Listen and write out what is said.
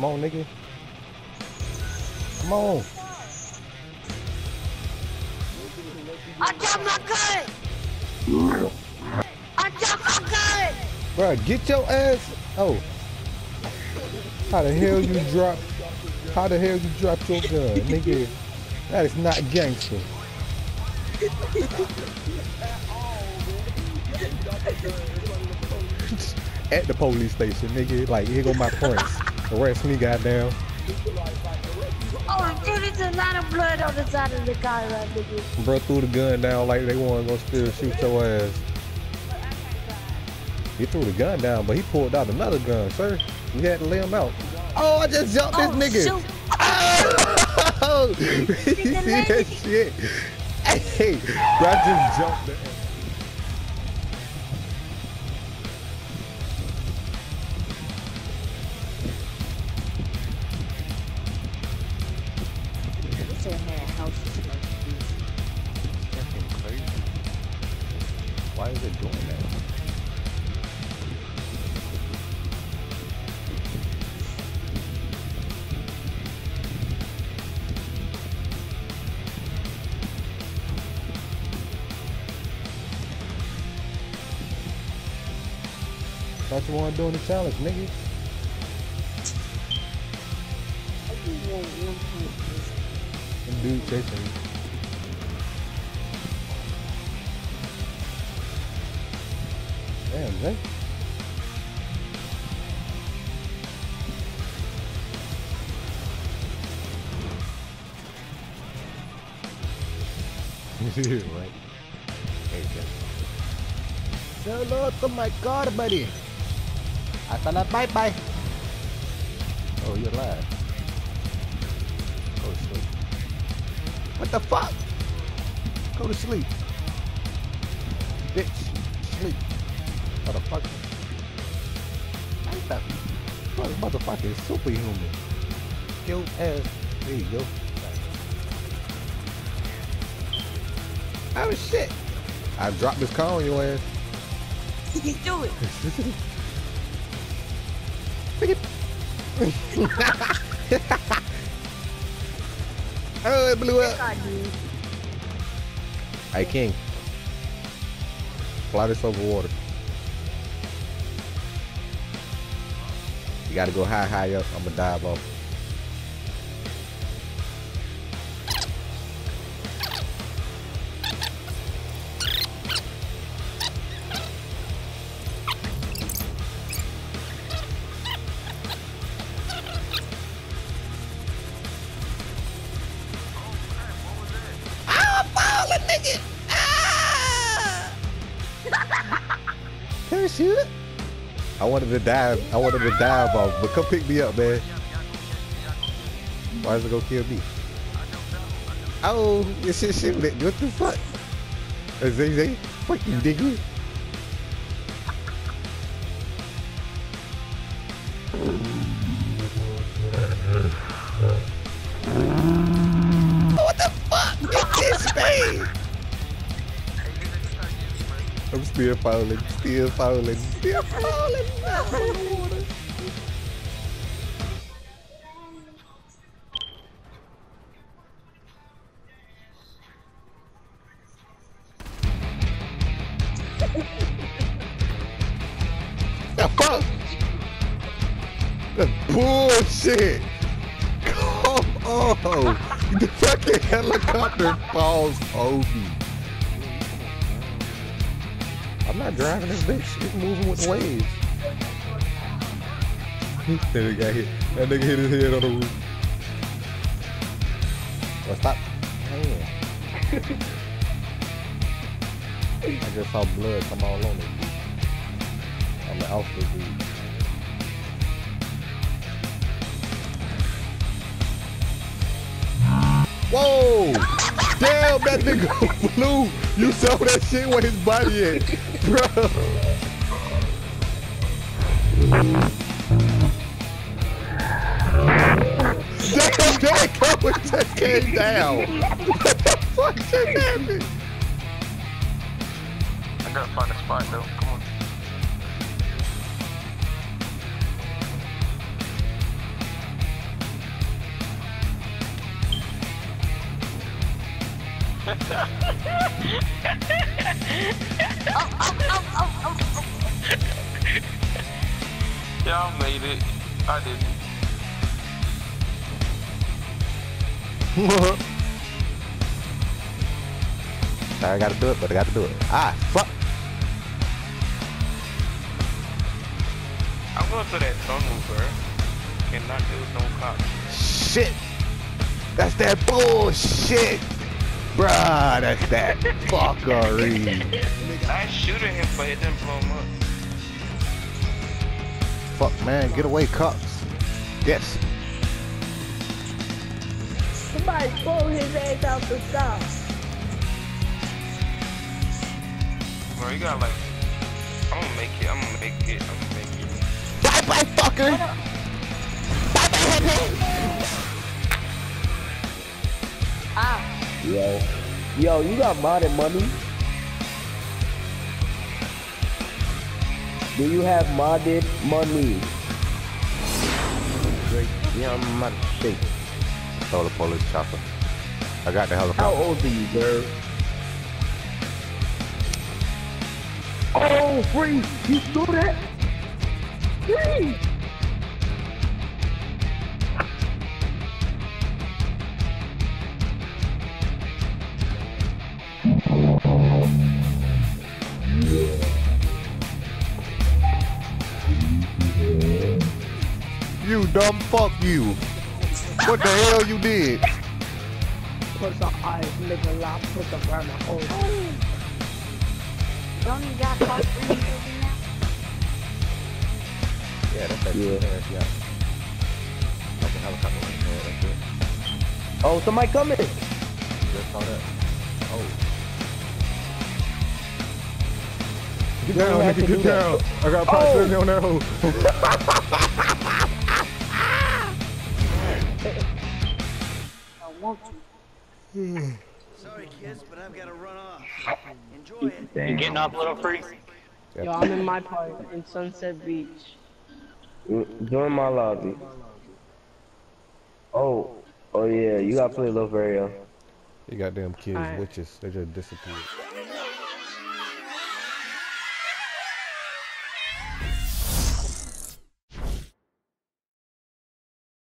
Come on, nigga. Come on. I dropped my gun! I dropped my gun! Bro, get your ass. Oh. How the hell you drop? How the hell you drop your gun, nigga? That is not gangster. At the police station, nigga. Like, here go my points. Arrest me, goddamn. Oh, dude, there's a lot of blood on the side of the car right nigga. Bro threw the gun down like they want to go still shoot your ass. He threw the gun down, but he pulled out another gun, sir. You had to lay him out. Oh, I just jumped Oh, this nigga. shoot. Oh, you see that shit? Hey, bro, I just jumped. The... Had houses like crazy. Why is it doing that? Thought you weren't doing the challenge, nigga. Dude chasing you. Damn, Jay. right. Say hello to my car, buddy. Hasta la bye-bye. Oh, you're. Go to sleep. What the fuck? Go to sleep. Bitch. Sleep. Motherfucker. Ain't that fuck motherfucker is superhuman. Kill ass. There you go. Oh shit. I dropped this car on your ass. You do it. oh, it blew up. God. Hey, King. Fly this over water. You gotta go high, high up. I'm gonna dive off. I wanted to dive. I wanted to dive off, but come pick me up, man. Why is it gonna kill me? Oh, this shit shit. What the fuck? Is they fucking digger? I'm still falling, still falling, still falling. The fuck? That's bullshit. Come on. The fucking helicopter falls over. I'm not driving this bitch. It's moving with the waves. that nigga got hit. That nigga hit his head on the roof. Well, stop. I just saw blood come all on it. On the outfit, dude. Whoa! Damn, that nigga flew. You saw that shit where his body at, Bro! Damn, that cover just came down! what the fuck just happened? I gotta find a spot though, come on. Ha ha ha ha! Y'all made it. I didn't. I gotta do it, but I gotta do it. Ah, fuck. I'm going for that tunnel, bro. Cannot do no cops. Shit. That's that bullshit. Bruh, that's that fuckery. I shooting him, but it didn't blow him up. Fuck, man. Get away, cops. Yes. Somebody pull his ass out the sky. Bro, you got like. I'm gonna make it. I'm gonna make it. I'm gonna make it. Bye bye, fucker. Bye bye, head head. Yo, yo, you got modded money? Do you have modded money? Great, yeah, I'm not shake. Throw the police chopper. I got the helicopter. How old are you, girl? Oh, free! You do that? Free! You dumb fuck you. What the hell you did? put some ice, nigga, lock, put the burner hold. Don't you got cost for you now? Yeah, that's that Yeah. yeah. yeah. Like a helicopter right there, that's it. Oh, somebody coming! Just saw that. Oh. Get down, nigga, get do down. I got proximity on that hoe. Want you. Sorry, kids, but I've got to run off. Enjoy it. You getting up, little freak? Yo, I'm in my part in Sunset Beach. Mm, Join my lobby. Oh, oh yeah, you gotta play Love Area. You goddamn kids, Alright. witches, they just disappeared.